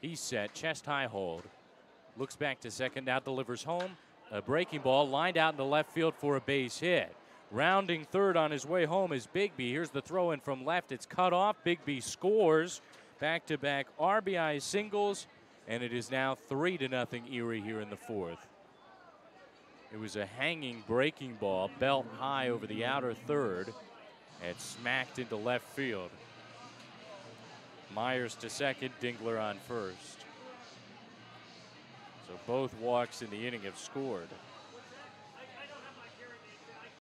He's set, chest high hold. Looks back to second, now delivers home. A breaking ball lined out in the left field for a base hit. Rounding third on his way home is Bigbie. Here's the throw in from left. It's cut off. Bigbie scores. Back to back RBI singles. And it is now three to nothing Erie here in the fourth. It was a hanging breaking ball, belt high over the outer third, and smacked into left field. Myers to second, Dingler on first. So both walks in the inning have scored.